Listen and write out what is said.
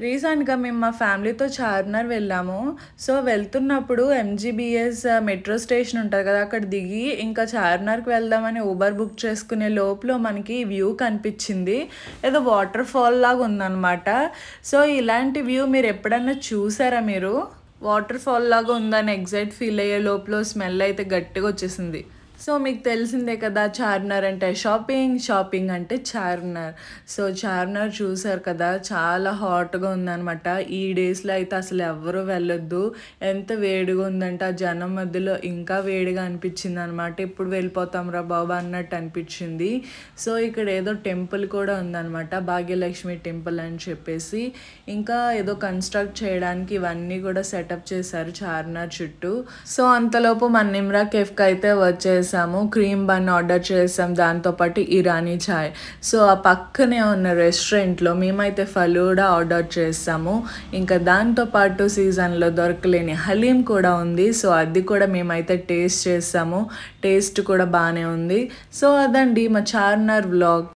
రీసెంట్‌గా మేము మా ఫ్యామిలీతో చార్మినార్ వెళ్ళాము. సో, వెళ్తున్నప్పుడు ఎంజీబీఎస్ మెట్రో స్టేషన్ ఉంటుంది కదా! అక్కడ దిగి ఇంకా చార్మినార్‌కి వెళ్దామని ఊబర్ బుక్ చేసుకునే లోపల మనకి వ్యూ కనిపించింది. ఏదో వాటర్ ఫాల్ లాగా ఉందన్నమాట సో, ఇలాంటి వ్యూ మీరు ఎప్పుడన్నా చూసారా మీరు? వాటర్ ఫాల్ లాగా ఉందని ఎగ్జైట్ ఫీల్ అయ్యే లోపల స్మెల్ అయితే గట్టిగా వచ్చేసింది. సో, మీకు తెలిసిందే కదా! చార్మినార్ అంటే షాపింగ్, షాపింగ్ అంటే చార్మినార్. సో, చార్మినార్ చూసారు కదా! చాలా హాట్‌గా ఉందనమాట. ఈ డేస్‌లో అయితే అసలు ఎవ్వరు వెళ్ళొద్దు. ఎంత వేడిగా ఉందంటే ఆ జనం మధ్యలో ఇంకా వేడిగా అనిపించింది అనమాట ఇప్పుడు వెళ్ళిపోతాం వెళ్ళిపోతాంరా బాబు అన్నట్టు అనిపించింది. సో, ఇక్కడ ఏదో టెంపుల్ కూడా ఉందనమాట. భాగ్యలక్ష్మి టెంపుల్ అని చెప్పేసి. ఇంకా ఏదో కన్‌స్ట్రక్ట్ చేయడానికి ఇవన్నీ కూడా సెటప్ చేశారు చార్మినార్ చుట్టూ. సో, అంతలోపు మన నిమ్రా కెఫ్కి అయితే చేసాము క్రీమ్ బన్ ఆర్డర్ చేసాం. దాంతోపాటు ఇరానీ చాయ్. సో, ఆ పక్కనే ఉన్న రెస్టారెంట్‌లో మేమైతే ఫలూడా ఆర్డర్ చేసాము. ఇంకా దాంతోపాటు సీజన్‌లో దొరకలేని హలీం కూడా ఉంది. సో, అది కూడా మేమైతే టేస్ట్ చేసాము. టేస్ట్ కూడా బాగానే ఉంది. సో, అదండి మా చార్మినార్ వ్లాగ్.